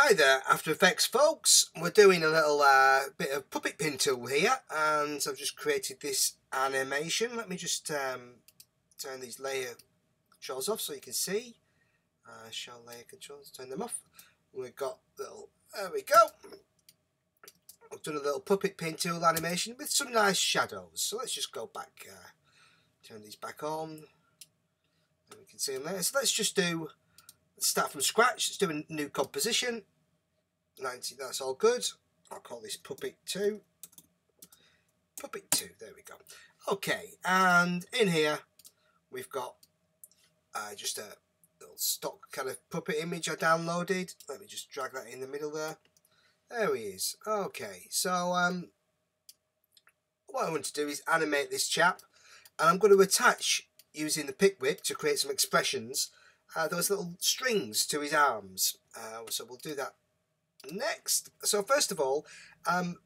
Hi there, After Effects folks. We're doing a little uh, bit of puppet pin tool here and I've just created this animation. Let me just um, turn these layer controls off so you can see. Uh, show layer controls, turn them off. We've got little, there we go. I've done a little puppet pin tool animation with some nice shadows. So let's just go back, uh, turn these back on. And we can see them there. So let's just do start from scratch. Let's do a new composition. 90, that's all good. I'll call this Puppet 2. Puppet 2, there we go. Okay, and in here we've got uh, just a little stock kind of puppet image I downloaded. Let me just drag that in the middle there. There he is. Okay, so um, what I want to do is animate this chap. And I'm going to attach using the pick whip to create some expressions uh, those little strings to his arms. Uh, so we'll do that next. So first of all, um,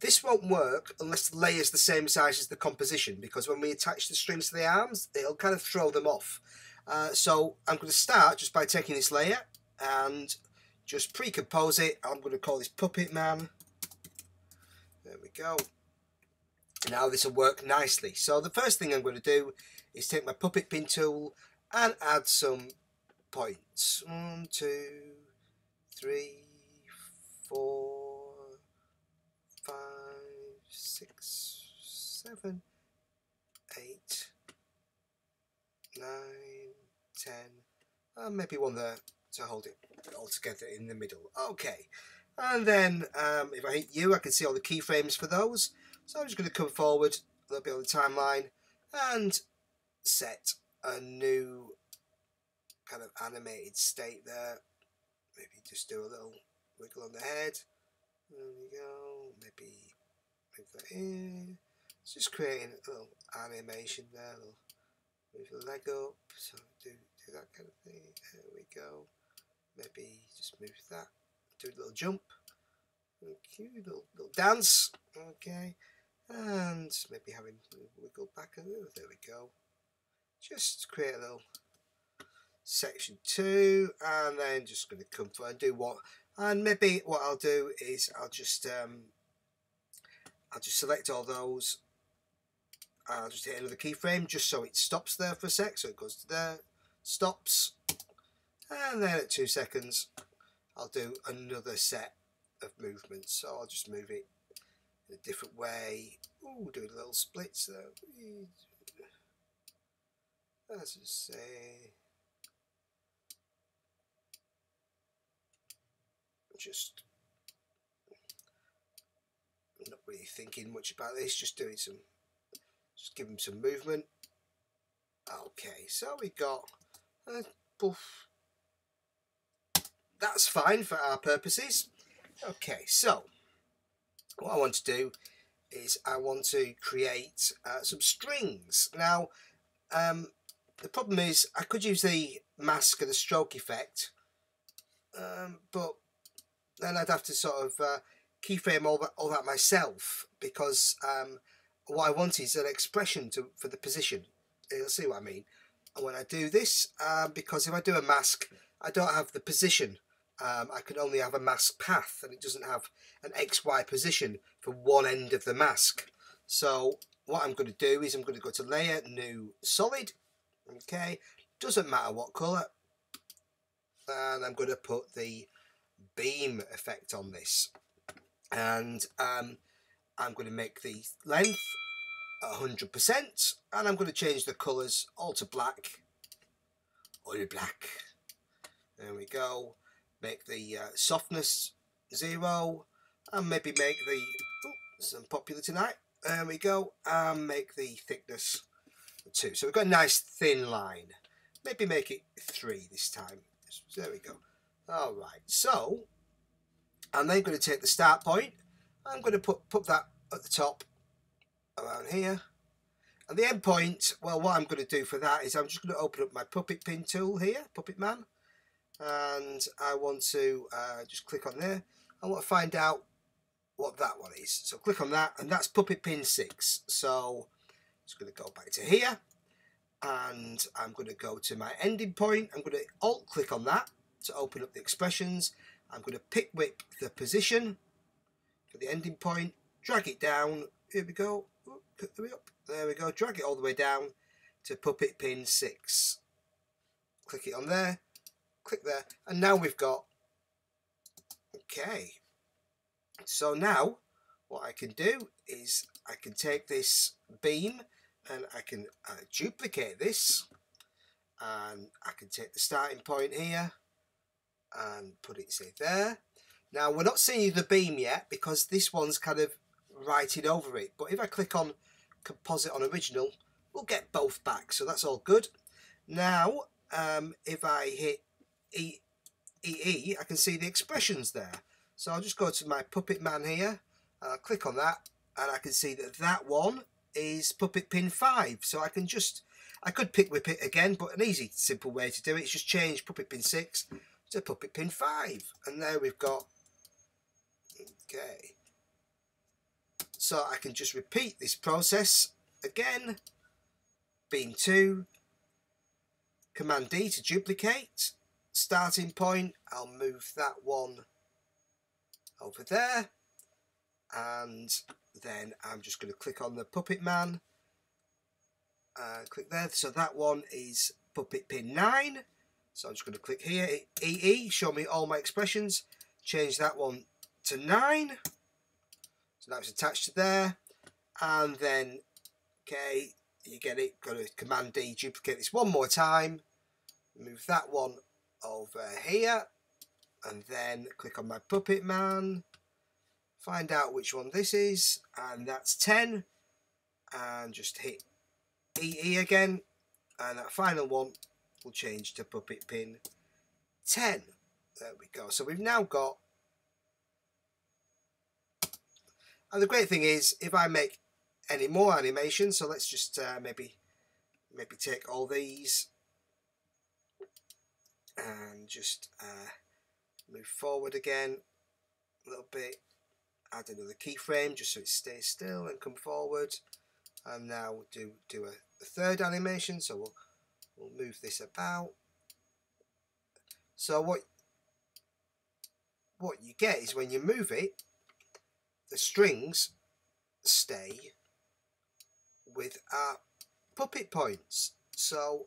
this won't work unless the layer is the same size as the composition because when we attach the strings to the arms, it'll kind of throw them off. Uh, so I'm going to start just by taking this layer and just pre-compose it. I'm going to call this Puppet Man. There we go. Now this will work nicely. So the first thing I'm going to do is take my puppet pin tool and add some points. One, two, three, four, five, six, seven, eight, nine, ten, and maybe one there to hold it all together in the middle. Okay, and then um, if I hit U, I can see all the keyframes for those. So I'm just going to come forward a little bit on the timeline and set a new kind of animated state there. Maybe just do a little wiggle on the head. There we go. Maybe move that in. It's just creating a little animation there. move the leg up. So do do that kind of thing. There we go. Maybe just move that. Do a little jump. Okay, little little dance. Okay. And maybe having wiggle back a little. There we go just create a little section 2 and then just going to come through and do what and maybe what I'll do is I'll just um, I'll just select all those I'll just hit another keyframe just so it stops there for a sec so it goes to there stops and then at two seconds I'll do another set of movements. So I'll just move it in a different way. Ooh, do a little splits there let's just say just not really thinking much about this just doing some just give him some movement. Okay so we got uh, that's fine for our purposes. Okay so what I want to do is I want to create uh, some strings. Now um, the problem is I could use the mask and the stroke effect, um, but then I'd have to sort of uh, keyframe all that, all that myself because um, what I want is an expression to for the position. You'll see what I mean. And when I do this, um, because if I do a mask, I don't have the position. Um, I can only have a mask path and it doesn't have an XY position for one end of the mask. So what I'm going to do is I'm going to go to layer, new solid, okay doesn't matter what colour. And I'm going to put the beam effect on this. And um, I'm going to make the length 100% and I'm going to change the colours all to black. All black. There we go. Make the uh, softness zero and maybe make the oh, some popular tonight. There we go. And make the thickness two. So we've got a nice thin line. Maybe make it three this time. There we go. All right. So I'm then going to take the start point. I'm going to put, put that at the top around here. And the end point, well, what I'm going to do for that is I'm just going to open up my puppet pin tool here, Puppet Man. And I want to uh, just click on there. I want to find out what that one is. So click on that, and that's puppet pin 6. So just going to go back to here and I'm going to go to my ending point. I'm going to alt click on that to open up the expressions I'm going to pick whip the position for the ending point, drag it down. Here we go. There we go. Drag it all the way down to puppet pin 6. Click it on there. Click there. And now we've got... Okay. So now what I can do is I can take this beam and I can uh, duplicate this. And I can take the starting point here and put it say there. Now we're not seeing the beam yet because this one's kind of writing over it. But if I click on composite on original we'll get both back. So that's all good. Now um, if I hit E, E, I can see the expressions there. So I'll just go to my puppet man here. And I'll click on that and I can see that that one is puppet pin 5 so I can just I could pick whip it again but an easy simple way to do it is just change puppet pin 6 to puppet pin 5 and there we've got okay. So I can just repeat this process again. Beam 2 command D to duplicate. Starting point I'll move that one over there. And then I'm just going to click on the puppet man and click there. So that one is puppet pin 9 so I'm just going to click here EE show me all my expressions. Change that one to 9 so now it's attached to there. And then okay you get it. Go to command D duplicate this one more time. Move that one over here. And then click on my puppet man find out which one this is and that's 10 and just hit EE again and that final one will change to puppet pin 10 there we go. So we've now got and the great thing is if I make any more animations so let's just uh, maybe maybe take all these and just uh, move forward again a little bit add another keyframe just so it stays still and come forward. And now we'll do do a, a third animation so we'll we'll move this about. So what what you get is when you move it the strings stay with our puppet points. So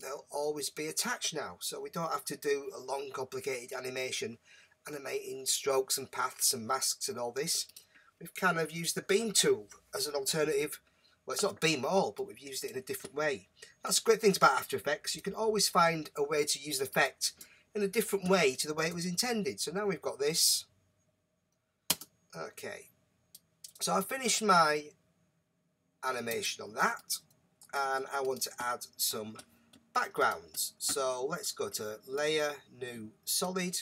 they'll always be attached now so we don't have to do a long complicated animation animating strokes and paths and masks and all this, we've kind of used the beam tool as an alternative. Well, it's not beam at all, but we've used it in a different way. That's the great things about After Effects. You can always find a way to use the effect in a different way to the way it was intended. So now we've got this. Okay. So I've finished my animation on that. And I want to add some backgrounds. So let's go to Layer, New, Solid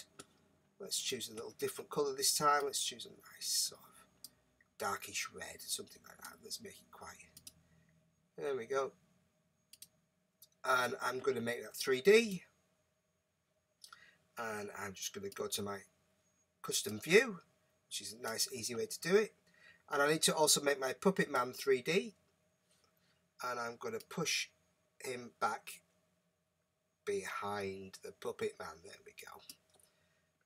Let's choose a little different colour this time. Let's choose a nice sort of darkish red, something like that. Let's make it quite. There we go. And I'm going to make that 3D. And I'm just going to go to my custom view, which is a nice easy way to do it. And I need to also make my Puppet Man 3D. And I'm going to push him back behind the Puppet Man. There we go.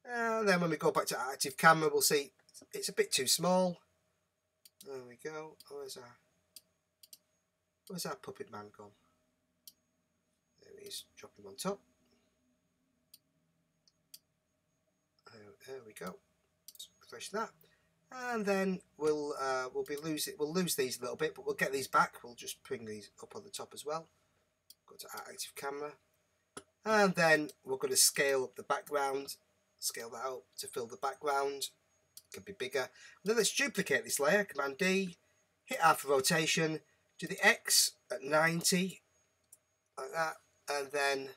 And then when we go back to active camera, we'll see it's a bit too small. There we go. Where's our, where's our puppet man gone? There he is, drop him on top. There, there we go. Let's refresh that. And then we'll uh, we'll be losing we'll lose these a little bit, but we'll get these back. We'll just bring these up on the top as well. Go to active camera, and then we're going to scale up the background scale that out to fill the background. Could be bigger. And then let's duplicate this layer. Command D hit R for rotation do the X at 90 like that and then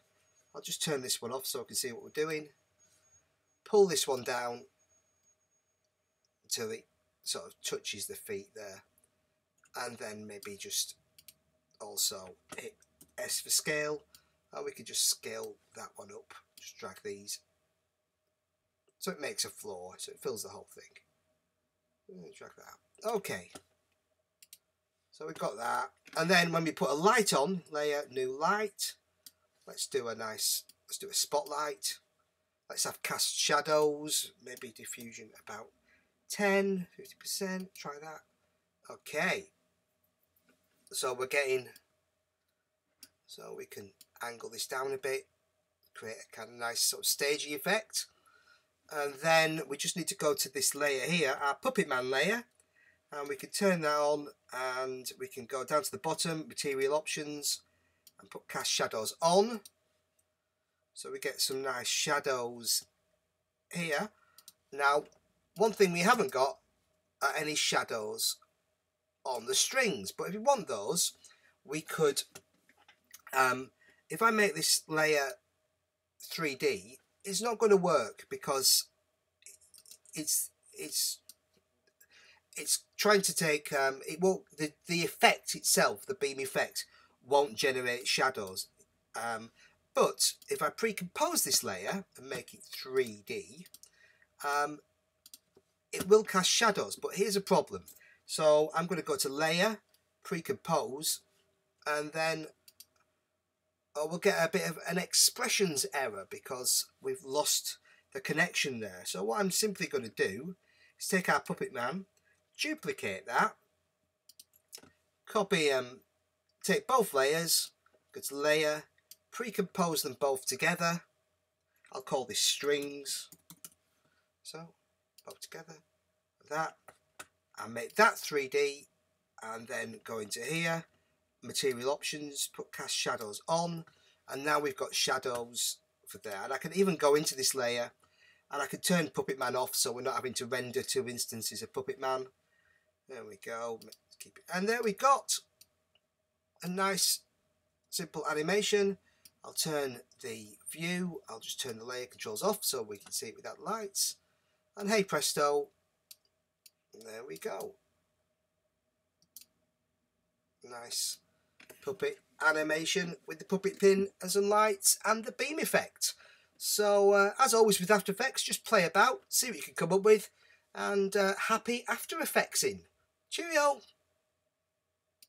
I'll just turn this one off so I can see what we're doing. Pull this one down until it sort of touches the feet there. And then maybe just also hit S for scale. And we can just scale that one up. Just drag these so it makes a floor, so it fills the whole thing. Drag that out. Okay. So we've got that. And then when we put a light on, layer, new light, let's do a nice let's do a spotlight. Let's have cast shadows, maybe diffusion about 10, 50%, try that. Okay. So we're getting, so we can angle this down a bit, create a kind of nice sort of stagey effect. And then we just need to go to this layer here, our Puppet Man layer, and we can turn that on and we can go down to the bottom, material options, and put cast shadows on. So we get some nice shadows here. Now, one thing we haven't got are any shadows on the strings. But if you want those, we could, um, if I make this layer 3D, it's not going to work because it's it's it's trying to take um, it won't the the effect itself the beam effect won't generate shadows. Um, but if I pre-compose this layer and make it 3D um, it will cast shadows but here's a problem. So I'm going to go to layer pre-compose and then oh, we'll get a bit of an expressions error because we've lost the connection there. So what I'm simply going to do is take our puppet man duplicate that copy um, take both layers go to layer pre-compose them both together. I'll call this strings. So both together that. And make that 3D and then go into here material options put cast shadows on and now we've got shadows for there. And I can even go into this layer and I can turn Puppet Man off so we're not having to render two instances of Puppet Man. There we go. Keep it. And there we got a nice simple animation. I'll turn the view. I'll just turn the layer controls off so we can see it without lights. And hey presto. There we go. Nice puppet animation with the puppet pin and some lights and the beam effect. So uh, as always with After Effects just play about see what you can come up with and uh, happy After Effects in. Cheerio